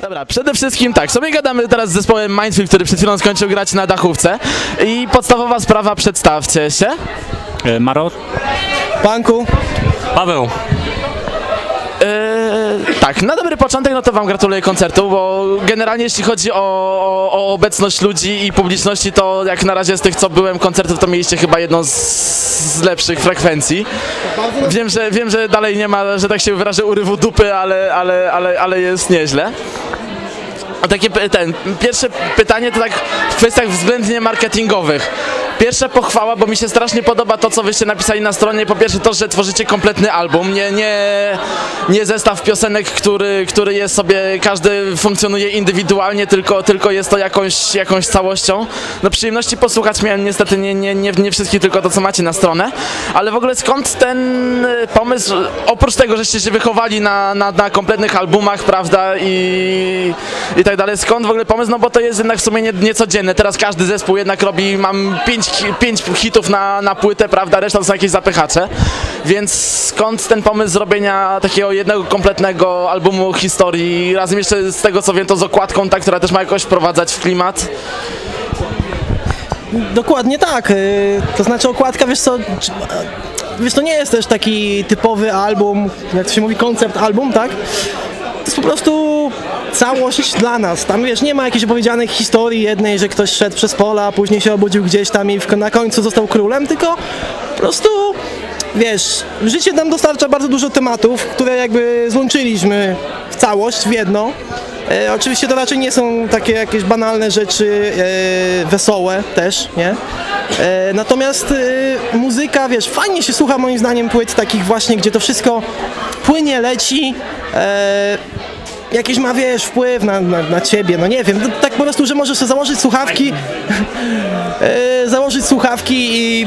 Dobra, przede wszystkim tak, sobie gadamy teraz z zespołem Mindfield, który przed chwilą skończył grać na dachówce i podstawowa sprawa, przedstawcie się. E, Maro? Panku, Paweł, tak, na dobry początek, no to wam gratuluję koncertu, bo generalnie jeśli chodzi o, o, o obecność ludzi i publiczności, to jak na razie z tych, co byłem koncertów, to mieliście chyba jedną z, z lepszych frekwencji. Wiem że, wiem, że dalej nie ma, że tak się wyrażę, urywu dupy, ale, ale, ale, ale jest nieźle. A takie ten, pierwsze pytanie to tak w kwestiach względnie marketingowych. Pierwsza pochwała, bo mi się strasznie podoba to, co wyście napisali na stronie. Po pierwsze to, że tworzycie kompletny album, nie, nie, nie zestaw piosenek, który, który jest sobie, każdy funkcjonuje indywidualnie, tylko, tylko jest to jakąś, jakąś całością. No przyjemności posłuchać miałem niestety nie, nie, nie, nie wszystkich, tylko to, co macie na stronę. Ale w ogóle skąd ten y, pomysł, oprócz tego, żeście się wychowali na, na, na kompletnych albumach, prawda, i, i tak dalej, skąd w ogóle pomysł, no bo to jest jednak w sumie nie, niecodzienne. Teraz każdy zespół jednak robi, mam pięć, hi- pięć hitów na, na płytę, prawda, reszta to są jakieś zapychacze. Więc skąd ten pomysł zrobienia takiego jednego kompletnego albumu historii, razem jeszcze z tego co wiem, to z okładką, ta, która też ma jakoś wprowadzać w klimat. dokładnie tak. y, To znaczy okładka, wiesz co, wiesz, to nie jest też taki typowy album, jak to się mówi, koncept album, tak? To jest po prostu całość dla nas. Tam wiesz, nie ma jakiejś opowiedzianej historii jednej, że ktoś szedł przez pola, później się obudził gdzieś tam i na końcu został królem, tylko po prostu wiesz, życie nam dostarcza bardzo dużo tematów, które jakby złączyliśmy w całość, w jedno. E, oczywiście to raczej nie są takie jakieś banalne rzeczy, e, wesołe też, nie? E, natomiast e, muzyka, wiesz, fajnie się słucha moim zdaniem płyt takich właśnie, gdzie to wszystko płynie, leci. E, jakiś ma, wiesz, wpływ na, na, na ciebie, no nie wiem, to tak po prostu, że możesz sobie założyć słuchawki, e, założyć słuchawki i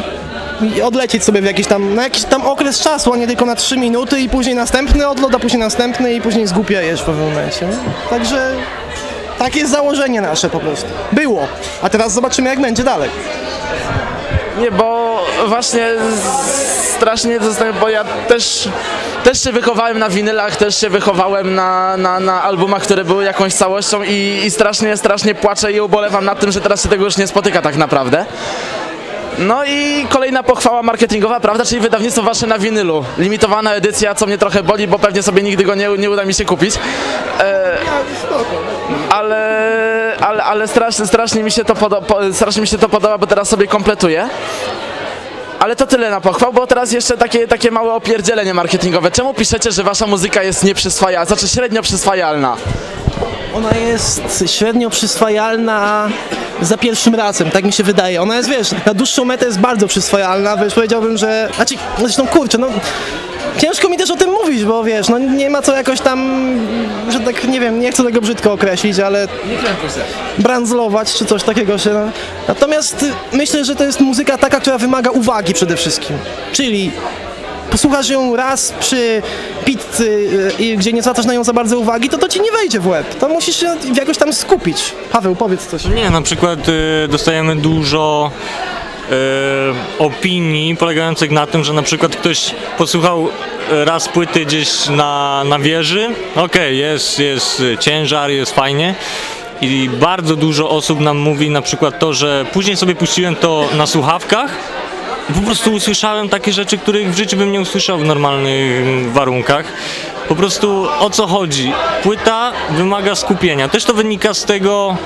odlecieć sobie w jakiś tam, na jakiś tam okres czasu, a nie tylko na 3 minuty i później następny odlot, a później następny i później zgłupiejesz w pewnym momencie. Także takie jest założenie nasze po prostu. Było, a teraz zobaczymy jak będzie dalej. Nie, bo właśnie strasznie zastanawiam, bo ja też, też się wychowałem na winylach, też się wychowałem na, na, na albumach, które były jakąś całością i, i strasznie, strasznie płaczę i ubolewam nad tym, że teraz się tego już nie spotyka tak naprawdę. No i kolejna pochwała marketingowa, prawda, czyli wydawnictwo wasze na winylu. Limitowana edycja, co mnie trochę boli, bo pewnie sobie nigdy go nie, nie uda mi się kupić. E, ale, ale, ale strasznie, strasznie, mi się to podo- po, strasznie mi się to podoba, bo teraz sobie kompletuję. Ale to tyle na pochwał, bo teraz jeszcze takie, takie małe opierdzielenie marketingowe. Czemu piszecie, że wasza muzyka jest nieprzyswajalna, znaczy średnio przyswajalna? Ona jest średnio przyswajalna za pierwszym razem, tak mi się wydaje. Ona jest, wiesz, na dłuższą metę jest bardzo przyswajalna, wiesz, powiedziałbym, że... Znaczy, zresztą kurczę, no... Ciężko mi też o tym mówić, bo wiesz, no nie ma co jakoś tam, że tak, nie wiem, nie chcę tego brzydko określić, ale brandzlować czy coś takiego się... No. Natomiast myślę, że to jest muzyka taka, która wymaga uwagi przede wszystkim. Czyli posłuchasz ją raz przy pizzy, y, i gdzie nie zwracasz na nią za bardzo uwagi, to to ci nie wejdzie w łeb. To musisz się jakoś tam skupić. Paweł, powiedz coś. nie, na przykład y, dostajemy dużo y, opinii polegających na tym, że na przykład ktoś posłuchał y, raz płyty gdzieś na, na wieży, okej, jest, jest y, ciężar, jest fajnie. I bardzo dużo osób nam mówi na przykład to, że później sobie puściłem to na słuchawkach po prostu usłyszałem takie rzeczy, których w życiu bym nie usłyszał w normalnych warunkach. Po prostu o co chodzi? Płyta wymaga skupienia. Też to wynika z tego,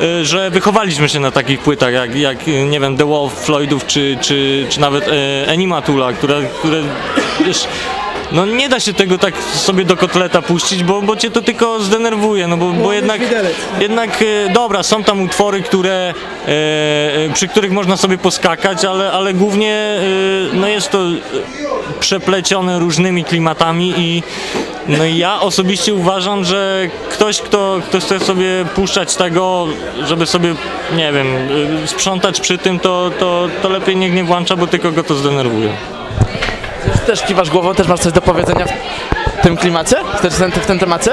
y, że wychowaliśmy się na takich płytach, jak, jak y, nie wiem, The Wall Floydów, czy, czy, czy nawet e, Animatula, które, które wiesz, no nie da się tego tak sobie do kotleta puścić, bo, bo cię to tylko zdenerwuje, no bo, bo jednak, jednak e, dobra, są tam utwory, które, e, e, przy których można sobie poskakać, ale, ale głównie no jest to przeplecione różnymi klimatami i no i ja osobiście uważam, że ktoś, kto, kto chce sobie puszczać tego, żeby sobie, nie wiem, sprzątać przy tym, to, to, to lepiej niech nie włącza, bo tylko go to zdenerwuje. Też kiwasz głową, też masz coś do powiedzenia w tym klimacie? W tym, w tym temacie?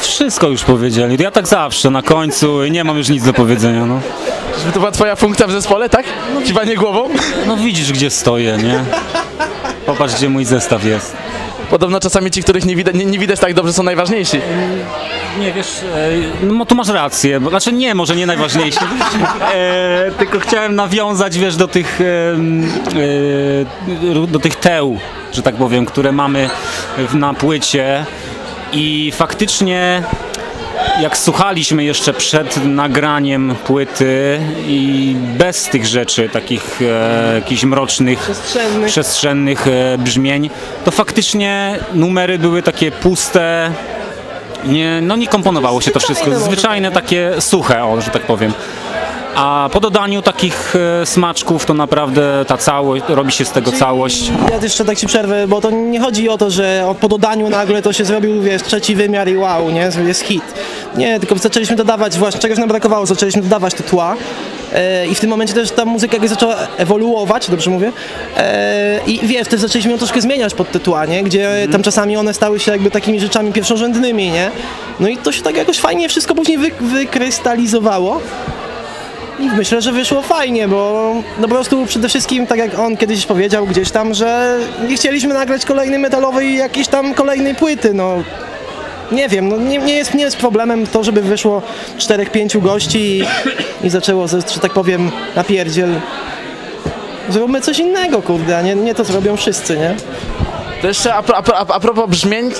Wszystko już powiedzieli. Ja tak zawsze, na końcu i nie mam już nic do powiedzenia, no. Żeby to była twoja funkcja w zespole, tak? Kiwanie głową? No widzisz, gdzie stoję, nie? Popatrz, gdzie mój zestaw jest. Podobno czasami ci, których nie widać, nie, nie widać tak dobrze są najważniejsi. Nie, wiesz, e, no tu masz rację, bo, znaczy nie, może nie najważniejsze, e, tylko chciałem nawiązać, wiesz, do tych, e, e, do tych teł, że tak powiem, które mamy na płycie i faktycznie jak słuchaliśmy jeszcze przed nagraniem płyty i bez tych rzeczy, takich e, jakichś mrocznych, Przestrzennych. przestrzennych e, brzmień, to faktycznie numery były takie puste, nie, no nie komponowało się to wszystko. Zwyczajne takie suche, o, że tak powiem. A po dodaniu takich e, smaczków to naprawdę ta całość, robi się z tego całość. Ja jeszcze tak ci przerwę, bo to nie chodzi o to, że o- po dodaniu nagle to się zrobił, wiesz, trzeci wymiar i wow, nie, jest hit. Nie, tylko zaczęliśmy dodawać, właśnie czegoś nam brakowało, zaczęliśmy dodawać te tła. E, I w tym momencie też ta muzyka jakby zaczęła ewoluować, dobrze mówię. E, I wiesz, też zaczęliśmy ją troszkę zmieniać pod te tła, nie? Gdzie tam czasami one stały się jakby takimi rzeczami pierwszorzędnymi, nie? No i to się tak jakoś fajnie wszystko później wy, wykrystalizowało. Myślę, że wyszło fajnie, bo no po prostu przede wszystkim, tak jak on kiedyś powiedział gdzieś tam, że nie chcieliśmy nagrać kolejnej metalowej jakiejś tam kolejnej płyty, no nie wiem, no nie, nie, jest, nie jest problemem to, żeby wyszło 4-5 gości i, i zaczęło, ze- że tak powiem, napierdziel. Zróbmy coś innego, kurde, a nie, nie to, co robią wszyscy, nie? To jeszcze a, a, a, a propos brzmień,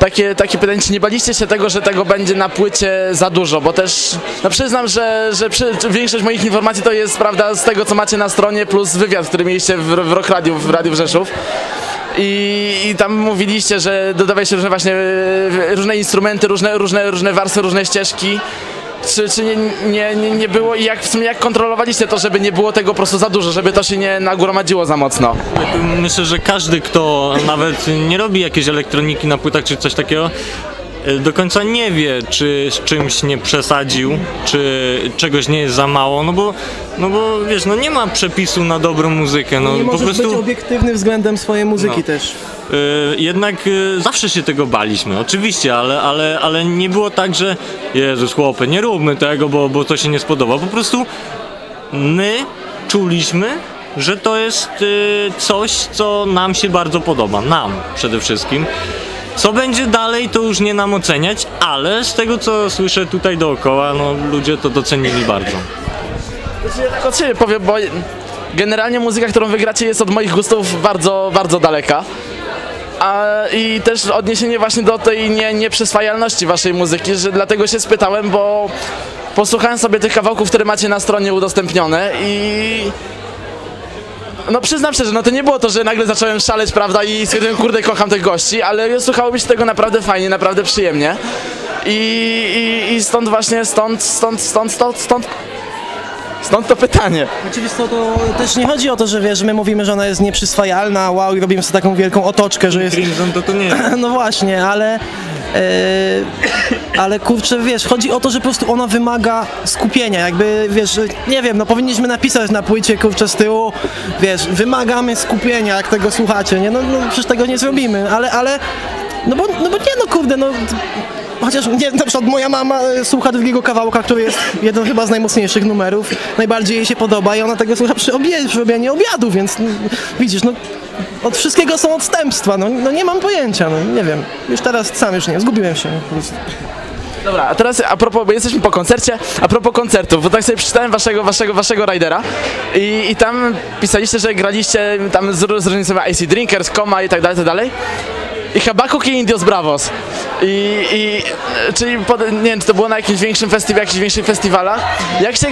takie, takie pytanie, czy nie baliście się tego, że tego będzie na płycie za dużo, bo też no przyznam, że, że przy, większość moich informacji to jest prawda z tego, co macie na stronie, plus wywiad, który mieliście w, w Rock Radio, w Radiu Rzeszów. I, I tam mówiliście, że dodawaliście różne właśnie e, różne instrumenty, różne, różne, różne warstwy, różne ścieżki. Czy, czy nie, nie, nie, było i jak w sumie jak kontrolowaliście to, żeby nie było tego po prostu za dużo, żeby to się nie nagromadziło za mocno? Myślę, że każdy, kto nawet nie robi jakiejś elektroniki na płytach czy coś takiego, do końca nie wie, czy z czymś nie przesadził, czy czegoś nie jest za mało, no bo, no bo wiesz, no nie ma przepisu na dobrą muzykę, no Nie po możesz być prostu obiektywny względem swojej muzyki No. też. e, jednak e, zawsze się tego baliśmy, oczywiście, ale, ale, ale nie było tak, że Jezus chłopy, nie róbmy tego, bo, bo to się nie spodoba, po prostu my czuliśmy, że to jest y, coś, co nam się bardzo podoba. Nam przede wszystkim. Co będzie dalej, to już nie nam oceniać, ale z tego co słyszę tutaj dookoła, no ludzie to docenili bardzo. Ja tak od siebie powiem, bo generalnie muzyka, którą wygracie jest od moich gustów bardzo, bardzo daleka. A, I też odniesienie właśnie do tej nie, nieprzyswajalności waszej muzyki, że dlatego się spytałem, bo posłuchałem sobie tych kawałków, które macie na stronie udostępnione i no przyznam szczerze, no to nie było to, że nagle zacząłem szaleć, prawda, i stwierdziłem, kurde, kocham tych gości, ale słuchało mi się tego naprawdę fajnie, naprawdę przyjemnie. I, i, i stąd właśnie, stąd, stąd, stąd, stąd, stąd, stąd to pytanie. Oczywiście to, to też nie chodzi o to, że wiesz, my mówimy, że ona jest nieprzyswajalna, wow, i robimy sobie taką wielką otoczkę, że jest... Crimson to to nie jest. No właśnie, ale... e, ale kurczę, wiesz, chodzi o to, że po prostu ona wymaga skupienia, jakby, wiesz, nie wiem, no powinniśmy napisać na płycie, kurczę, z tyłu, wiesz, wymagamy skupienia, jak tego słuchacie, nie, no, no przecież tego nie zrobimy, ale, ale, no bo, no bo nie, no kurde, no... Chociaż nie, na przykład moja mama e, słucha drugiego kawałka, który jest jeden chyba z najmocniejszych numerów, najbardziej jej się podoba i ona tego słucha przy, obie, przy robieniu obiadu, więc no, widzisz, no od wszystkiego są odstępstwa, no, no nie mam pojęcia, no nie wiem, już teraz sam już nie, zgubiłem się. Dobra, a teraz a propos, bo jesteśmy po koncercie, a propos koncertów, bo tak sobie przeczytałem waszego, waszego, waszego Ridera i, i tam pisaliście, że graliście tam z, z różnicami AC Drinkers, Koma i tak dalej, tak dalej. I Habakuk i Indios Bravos. I, i czyli pod, nie wiem, czy to było na jakimś większym festiwalu, jakichś większych festiwalach. Jak się,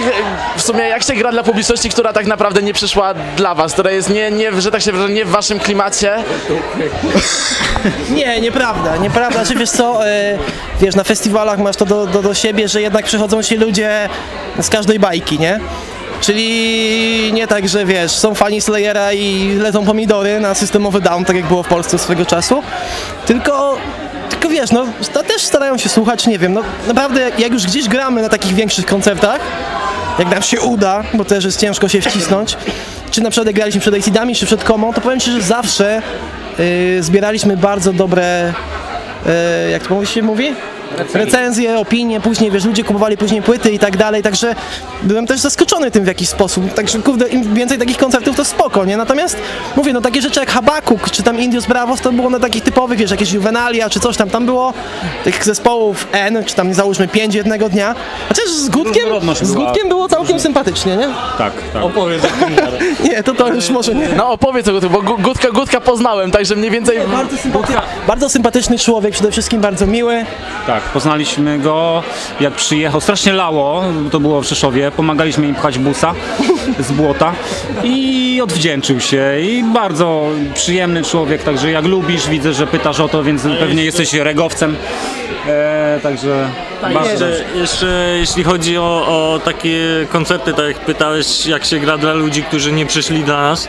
w sumie, jak się gra dla publiczności, która tak naprawdę nie przyszła dla was, która jest nie, nie że tak się wyrażę, nie w waszym klimacie, Nie, nieprawda, nieprawda, czy wiesz co, e, wiesz, na festiwalach masz to do, do, do siebie, że jednak przychodzą ci ludzie z każdej bajki, nie? Czyli nie tak, że wiesz, są fani Slayera i lecą pomidory na systemowy down, tak jak było w Polsce swego czasu, tylko, tylko wiesz, no też starają się słuchać, nie wiem, no naprawdę jak, już gdzieś gramy na takich większych koncertach, jak nam się uda, bo też jest ciężko się wcisnąć, czy na przykład graliśmy przed Acidami, czy przed Komą, to powiem Ci, że zawsze y, zbieraliśmy bardzo dobre, y, jak to się mówi? Recenzje, opinie, później wiesz, ludzie kupowali później płyty i tak dalej, także byłem też zaskoczony tym w jakiś sposób, także kurde, im więcej takich koncertów to spoko, nie? Natomiast mówię, no takie rzeczy jak Habakuk, czy tam Indios Bravos, to było na takich typowych, wiesz, jakieś Juvenalia, czy coś tam, tam było tych zespołów N, czy tam załóżmy pięć jednego dnia, chociaż z Gutkiem, z. Gutkiem było całkiem sympatycznie, nie? Tak, tak. Opowiedz Nie, to to już może nie. No opowiedz o tym, bo Gu- Gutka, Gutka poznałem, także mniej więcej... Bardzo, sympaty... bardzo sympatyczny człowiek, przede wszystkim bardzo miły. Tak, poznaliśmy go jak przyjechał. Strasznie lało, to było w Rzeszowie. Pomagaliśmy im pchać busa z błota i odwdzięczył się. I bardzo przyjemny człowiek, także jak lubisz, widzę, że pytasz o to, więc pewnie jesteś regowcem. E, także bardzo Jeszcze, jeszcze jeśli chodzi o, o takie koncerty, tak jak pytałeś, jak się gra dla ludzi, którzy nie przyszli dla nas.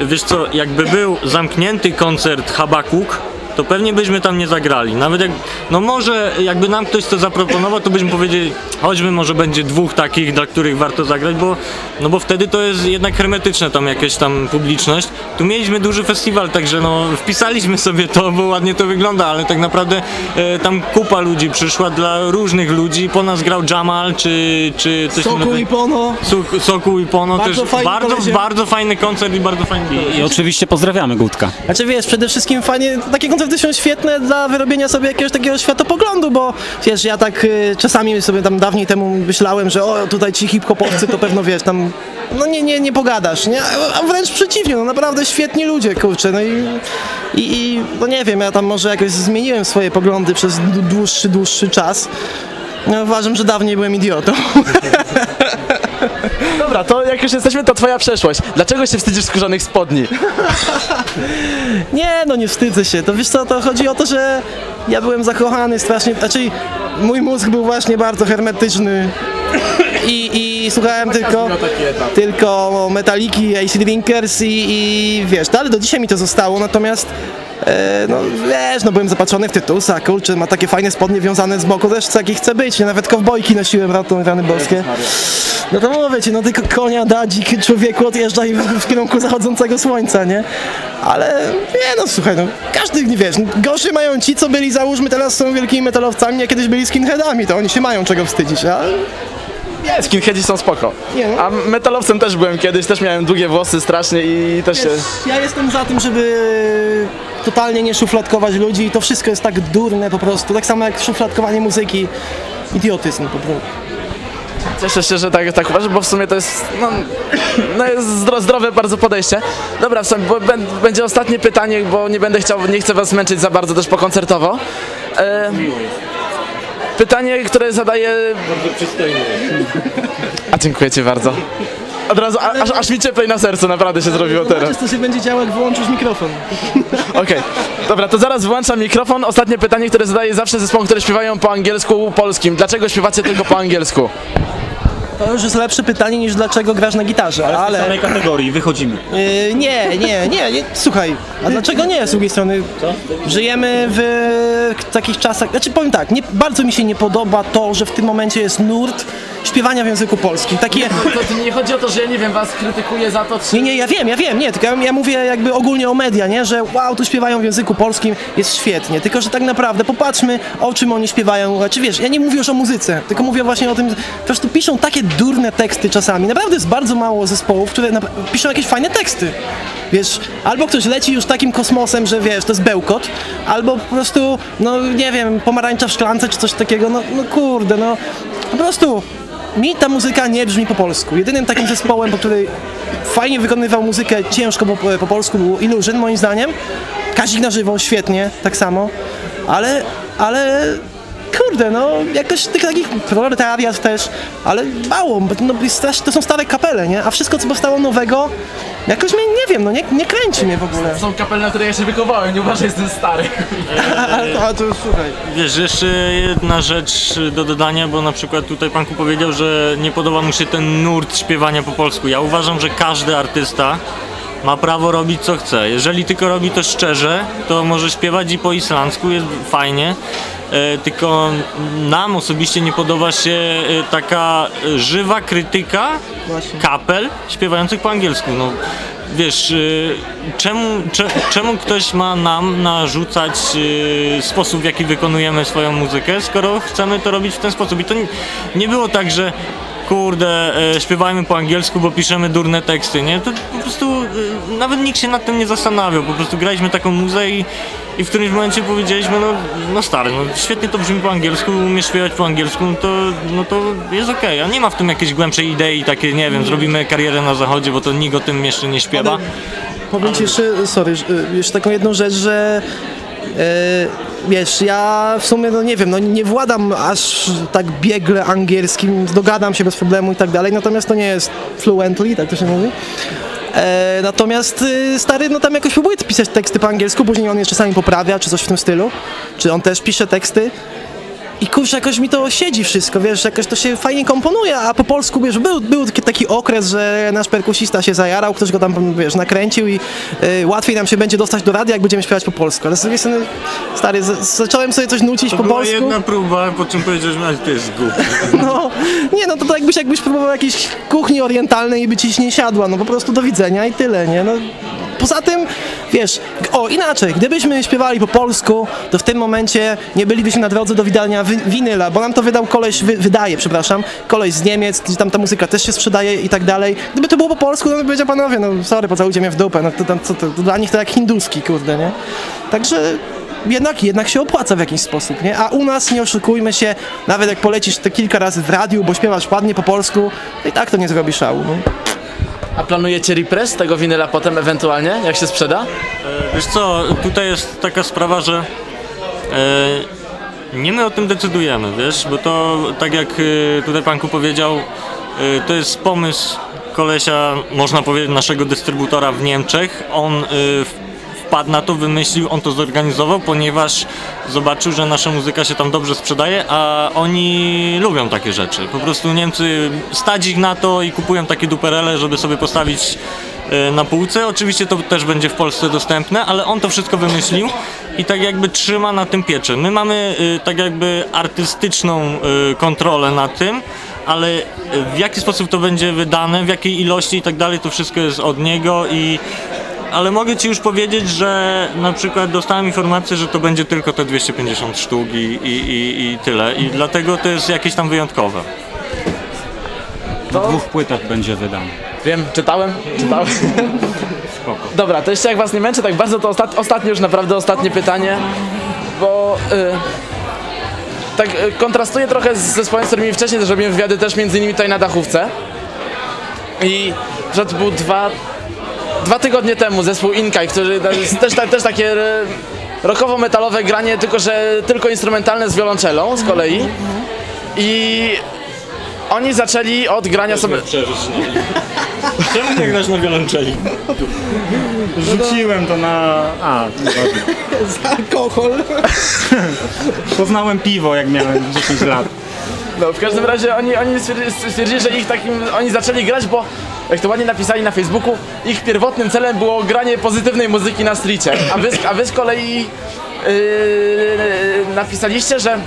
Wiesz co, jakby był zamknięty koncert Habakuk, to pewnie byśmy tam nie zagrali. Nawet jak, no może jakby nam ktoś to zaproponował, to byśmy powiedzieli, chodźmy, może będzie dwóch takich, dla których warto zagrać, bo, no bo wtedy to jest jednak hermetyczna tam jakaś tam publiczność. Tu mieliśmy duży festiwal, także no wpisaliśmy sobie to, bo ładnie to wygląda, ale tak naprawdę e, tam kupa ludzi przyszła dla różnych ludzi. Po nas grał Jamal, czy, czy coś Soku innego. i Pono. Sok- Soku i Pono Bardzo też fajny bardzo, kolesie. bardzo fajny koncert i bardzo fajny I oczywiście pozdrawiamy Gutka. Znaczy wiesz, przede wszystkim fajnie, takie koncerty są świetne dla wyrobienia sobie jakiegoś takiego światopoglądu, bo wiesz, ja tak y, czasami sobie tam dawniej temu myślałem, że o, tutaj ci hip-hopowcy to pewno wiesz, tam no nie, nie, nie pogadasz, nie? A wręcz przeciwnie, no naprawdę świetni ludzie, kurczę, no i, i, i no nie wiem, ja tam może jakoś zmieniłem swoje poglądy przez dłu- dłuższy, dłuższy czas. No, uważam, że dawniej byłem idiotą. Dobra, to jak już jesteśmy, to twoja przeszłość. Dlaczego się wstydzisz skórzanych spodni? Nie, no nie wstydzę się. To wiesz co, to chodzi o to, że ja byłem zakochany strasznie, znaczy mój mózg był właśnie bardzo hermetyczny i, i słuchałem tylko, tylko Metaliki, AC Drinkers i, i wiesz, no, ale do dzisiaj mi to zostało, natomiast no wiesz, no byłem zapatrzony w Tytusa, kurczę, ma takie fajne spodnie wiązane z boku, też taki chcę być, nie? nawet kowbojki nosiłem, ratą rany boskie. No to mówię ci, no tylko konia dadzik człowieku odjeżdża i w, w kierunku zachodzącego słońca, nie? Ale nie no słuchaj, no każdy, nie wiesz, gorzej mają ci, co byli załóżmy teraz są wielkimi metalowcami, a kiedyś byli skinheadami, to oni się mają czego wstydzić, a Nie, skinheadzi są spoko. Nie, no. A metalowcem też byłem kiedyś, też miałem długie włosy strasznie i też się... Wiesz, ja jestem za tym, żeby totalnie nie szufladkować ludzi i to wszystko jest tak durne po prostu, tak samo jak szufladkowanie muzyki, idiotyzm po prostu. Cieszę się, że tak, tak uważasz, bo w sumie to jest, no, no jest zdro, zdrowe bardzo podejście. Dobra, w sumie, będzie ostatnie pytanie, bo nie będę chciał, nie chcę was męczyć za bardzo też pokoncertowo. E, pytanie, które zadaję... Bardzo przystojnie. A dziękuję ci bardzo. Od razu, a, aż, aż mi cieplej na sercu naprawdę się zrobiło teraz. Zobaczysz, co się będzie działo, jak wyłączysz mikrofon. Okej, dobra, to zaraz włączam mikrofon. Ostatnie pytanie, które zadaję zawsze zespołom, które śpiewają po angielsku, polskim. Dlaczego śpiewacie tylko po angielsku? To już jest lepsze pytanie niż dlaczego grasz na gitarze, ale... W samej kategorii wychodzimy. Yy, nie, nie, nie, nie, słuchaj, a dlaczego nie z drugiej strony? Żyjemy w takich czasach, znaczy powiem tak, nie, bardzo mi się nie podoba to, że w tym momencie jest nurt śpiewania w języku polskim. Takie, To nie chodzi o to, że ja nie wiem, was krytykuję za to, czy... nie, nie, ja wiem, ja wiem, nie, tylko ja, ja mówię jakby ogólnie o media, nie, że wow, tu śpiewają w języku polskim, jest świetnie, tylko że tak naprawdę popatrzmy, o czym oni śpiewają, czy wiesz, ja nie mówię już o muzyce, tylko mówię właśnie o tym, po prostu piszą takie durne teksty czasami, naprawdę jest bardzo mało zespołów, które piszą jakieś fajne teksty. Wiesz, albo ktoś leci już takim kosmosem, że wiesz, to jest bełkot, albo po prostu, no nie wiem, pomarańcza w szklance czy coś takiego, no, no kurde, no po prostu mi ta muzyka nie brzmi po polsku. Jedynym takim zespołem, po który fajnie wykonywał muzykę ciężko po, po polsku był Illusion moim zdaniem. Kazik na żywo, świetnie, tak samo, ale, ale kurde, no jakoś tych takich proletariat też, ale mało, bo no, to są stare kapele, nie? A wszystko co powstało nowego, jakoś mnie, nie wiem, no nie, nie kręci mnie w ogóle. Są kapele, na które ja się wychowałem, nie uważaj, że jestem stary. A, to słuchaj. Wiesz, jeszcze jedna rzecz do dodania, bo na przykład tutaj Panku powiedział, że nie podoba mu się ten nurt śpiewania po polsku. Ja uważam, że każdy artysta ma prawo robić co chce. Jeżeli tylko robi to szczerze, to może śpiewać i po islandzku, jest fajnie. E, tylko nam osobiście nie podoba się e, taka e, żywa krytyka Właśnie. kapel śpiewających po angielsku. No, wiesz, czemu, cze, czemu ktoś ma nam narzucać sposób, w jaki wykonujemy swoją muzykę, skoro chcemy to robić w ten sposób. I to nie, było tak, że kurde, śpiewajmy po angielsku, bo piszemy durne teksty, nie? To po prostu nawet nikt się nad tym nie zastanawiał, po prostu graliśmy taką muzę i, i w którymś momencie powiedzieliśmy, no, no stary, no świetnie to brzmi po angielsku, umiesz śpiewać po angielsku, no to, no to jest okej, a nie ma w tym jakiejś głębszej idei, takie, nie wiem, zrobimy karierę na zachodzie, bo to nikt o tym jeszcze nie śpiewa. Ale Powiem ci jeszcze, sorry, że- jeszcze taką jedną rzecz, że e, wiesz, ja w sumie, no nie wiem, no nie władam aż tak biegle angielskim, dogadam się bez problemu i tak dalej, natomiast to nie jest fluently, tak to się mówi. E, natomiast y, stary, no tam jakoś próbuje pisać teksty po angielsku, później on je czasami poprawia, czy coś w tym stylu, czy on też pisze teksty. I kurczę, jakoś mi to siedzi wszystko, wiesz, jakoś to się fajnie komponuje, a po polsku, wiesz, był, był taki- okres, że nasz perkusista się zajarał, ktoś go tam, wiesz, nakręcił i y, łatwiej nam się będzie dostać do rady, jak będziemy śpiewać po polsku. Ale z drugiej strony, stary, z, zacząłem sobie coś nucić To po była polsku. jedna próba, po czym powiedzieliśmy, że to jest głupie. No, nie, no to tak jakbyś, jakbyś próbował jakiejś kuchni orientalnej i by ci nie siadła, no po prostu do widzenia i tyle, nie, no. Poza tym, wiesz, o inaczej, gdybyśmy śpiewali po polsku, to w tym momencie nie bylibyśmy na drodze do wydania wy, winyla, bo nam to wydał koleś, wy, wydaje, przepraszam, koleś z Niemiec, gdzie tam ta muzyka też się sprzedaje i tak dalej. Gdyby to było po polsku, to bym powiedział, panowie, no sorry, pocałujcie mnie w dupę, no to, tam, co, to, dla nich to jak hinduski, kurde, nie. Także jednak, jednak się opłaca w jakiś sposób, nie? A u nas, nie oszukujmy się, nawet jak polecisz te kilka razy w radiu, bo śpiewasz ładnie po polsku, to i tak to nie zrobi szału, no. A planujecie repress tego winyla potem ewentualnie, jak się sprzeda? Wiesz co, tutaj jest taka sprawa, że e, nie my o tym decydujemy, wiesz, bo to tak jak e, tutaj Panku powiedział, e, to jest pomysł kolesia, można powiedzieć, naszego dystrybutora w Niemczech. On e, wpadł na to, wymyślił, on to zorganizował, ponieważ zobaczył, że nasza muzyka się tam dobrze sprzedaje, a oni lubią takie rzeczy. Po prostu Niemcy stać ich na to i kupują takie duperele, żeby sobie postawić e, na półce. Oczywiście to też będzie w Polsce dostępne, ale on to wszystko wymyślił i tak jakby trzyma na tym pieczę. My mamy e, tak jakby artystyczną e, kontrolę nad tym, ale w jaki sposób to będzie wydane, w jakiej ilości i tak dalej, to wszystko jest od niego i ale mogę Ci już powiedzieć, że na przykład dostałem informację, że to będzie tylko te 250 sztuk i, i, i, i tyle. I dlatego to jest jakieś tam wyjątkowe. Na dwóch płytach będzie wydany. Wiem, czytałem, czytałem. Spoko. Dobra, to jeszcze jak was nie męczę tak bardzo, to ostat, ostatnie już naprawdę ostatnie pytanie, bo y, tak y, kontrastuje trochę z zespołem, z którymi wcześniej też robiłem wywiady, też między innymi tutaj na Dachówce. I że to był dwa, dwa tygodnie temu zespół Inkaj, który też, też takie rockowo-metalowe granie, tylko że tylko instrumentalne z wiolonczelą z kolei. I oni zaczęli od grania sobie... Czemu nie grasz na wiolonczeli? Rzuciłem to na... A, nieważne. Alkohol. Poznałem piwo jak miałem 10 lat. No, w każdym razie oni, oni stwierdzi- stwierdzili, że ich takim, oni zaczęli grać, bo jak to ładnie napisali na Facebooku, ich pierwotnym celem było granie pozytywnej muzyki na stricie, a wy, a wy z kolei yy, napisaliście, że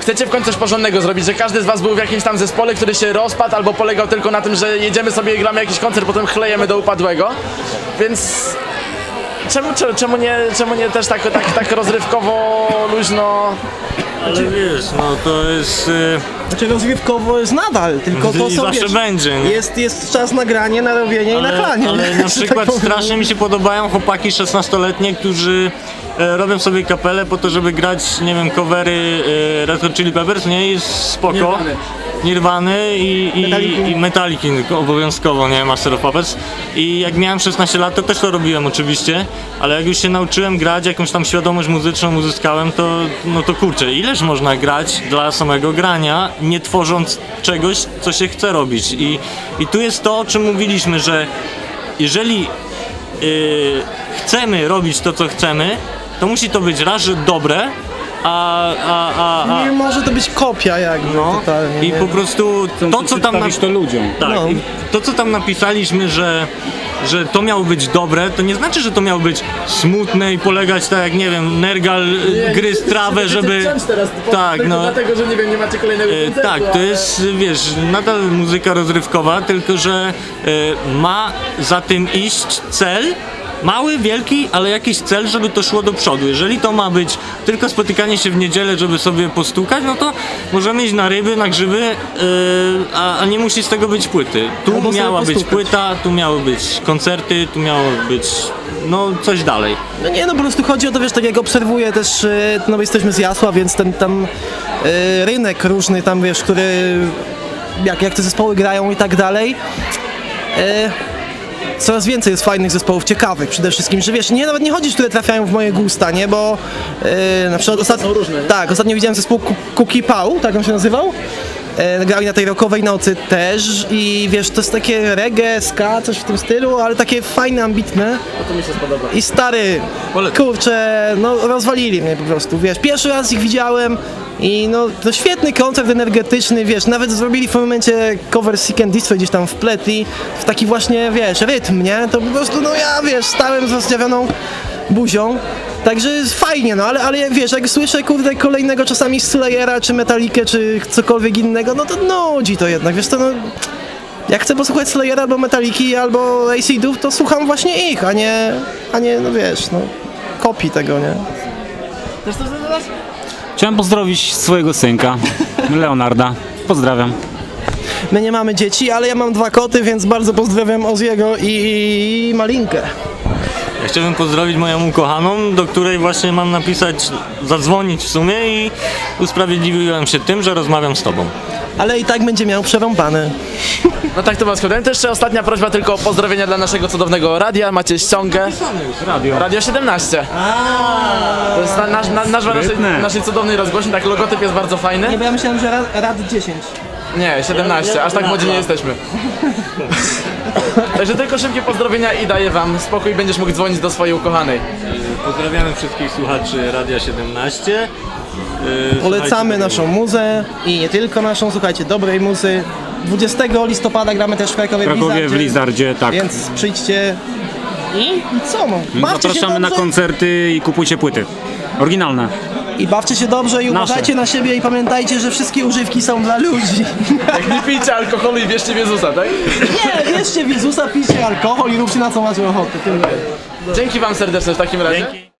chcecie w końcu coś porządnego zrobić, że każdy z was był w jakimś tam zespole, który się rozpadł albo polegał tylko na tym, że jedziemy sobie, gramy jakiś koncert, potem chlejemy do upadłego, więc czemu, czemu, czemu, nie, czemu nie też tak, tak, tak rozrywkowo, luźno... Ale wiesz, no to jest... y, Znaczy rozrywkowo jest nadal, tylko to I są, zawsze wiesz, będzie, nie? jest, jest czas na granie, na robienie i Ale, na chlanie. ale nie? na tak przykład powiem. strasznie mi się podobają chłopaki 16-letnie, którzy e, robią sobie kapelę po to, żeby grać, nie wiem, covery e, Red Hot Chili Peppers, nie? Jest spoko. Nirwany. Nirwany i, i, Metaliki. i Metaliki obowiązkowo, nie? Master of Puppets. I jak miałem 16 lat, to też to robiłem oczywiście, ale jak już się nauczyłem grać, jakąś tam świadomość muzyczną uzyskałem, to no to kurczę, ileż można grać dla samego grania, nie tworząc czegoś, co się chce robić. I, i tu jest to, o czym mówiliśmy, że jeżeli yy, chcemy robić to, co chcemy, to musi to być raz, że dobre, a, a, a, a, Nie może to być kopia jakby No, totalnie. i nie? po prostu to, co tam... Na... to ludziom. Tak, No. to co tam napisaliśmy, że, że to miało być dobre, to nie znaczy, że to miało być smutne i polegać tak jak, nie wiem, Nergal y, gryzł trawę, żeby... Tak, no. Dlatego, że nie wiem, nie macie kolejnego E, koncertu, Tak, to ale- jest, wiesz, nadal muzyka rozrywkowa, tylko że e, ma za tym iść cel, mały, wielki, ale jakiś cel, żeby to szło do przodu. Jeżeli to ma być tylko spotykanie się w niedzielę, żeby sobie postukać, no to możemy iść na ryby, na grzyby, e, a, a nie musi z tego być płyty. Tu Albo miała być płyta, tu miały być koncerty, tu miało być, no, coś dalej. No nie, no po prostu chodzi o to, wiesz, tak jak obserwuję też, e, no bo jesteśmy z Jasła, więc ten tam e, rynek różny tam, wiesz, który, jak, jak te zespoły grają i tak dalej, e, coraz więcej jest fajnych zespołów, ciekawych przede wszystkim, że wiesz, nie, nawet nie chodzi, które trafiają w moje gusta, nie, bo e, na przykład ostatnio, tak, ostatnio widziałem zespół Ku- Kuki Pał, tak on się nazywał, grali na tej rockowej nocy też i wiesz, to jest takie reggae, ska, coś w tym stylu, ale takie fajne, ambitne. To mi się spodoba. I stary, Polecam. kurczę, no rozwalili mnie po prostu, wiesz, pierwszy raz ich widziałem i no to świetny koncert energetyczny, wiesz, nawet zrobili w pewnym momencie cover Seek and Destroy gdzieś tam wpletli w taki właśnie, wiesz, rytm, nie? To po prostu, no ja, wiesz, stałem z rozdziawioną buzią, także fajnie, no ale, ale wiesz, jak słyszę, kurde, kolejnego czasami Slayera, czy Metalikę, czy cokolwiek innego, no to nudzi to jednak, wiesz, to no... Jak chcę posłuchać Slayera albo Metaliki albo AC/Dów, to słucham właśnie ich, a nie, a nie, no wiesz, no, kopii tego, nie? Chciałem pozdrowić swojego synka, Leonarda. Pozdrawiam. My nie mamy dzieci, ale ja mam dwa koty, więc bardzo pozdrawiam Oziego i Malinkę. Chciałbym pozdrowić moją ukochaną, do której właśnie mam napisać, zadzwonić w sumie i usprawiedliwiłem się tym, że rozmawiam z tobą. Ale i tak będzie miał przerąbane. No tak to was. To jeszcze ostatnia prośba tylko o pozdrowienia dla naszego cudownego radia. Macie ściągę. Radio. Radio 17. To jest na, na, na, nazwa naszej, cudownej rozgłośni. Tak, logotyp jest bardzo fajny. bo ja myślałem, że rad, rad 10. Nie, 17. Aż tak młodzi nie jesteśmy. Także tylko szybkie pozdrowienia i daję wam spokój. Będziesz mógł dzwonić do swojej ukochanej. Pozdrawiamy wszystkich słuchaczy Radia 17. Yy, Polecamy słuchajcie naszą muzę i nie tylko naszą, słuchajcie, dobrej muzy. 20 listopada gramy też w Krakowie, W Krakowie w Lizardzie, tak. Więc przyjdźcie i, i co no, bawcie się Zapraszamy na dobrze koncerty i kupujcie płyty. Oryginalne. I bawcie się dobrze i uważajcie na siebie i pamiętajcie, że wszystkie używki są dla ludzi. Jak nie pijcie alkoholu i wierzcie w Jezusa, tak? Nie, bierzcie w Jezusa, pijcie alkohol i róbcie na co macie ochotę. Dzięki wam serdecznie w takim razie. Dzięki.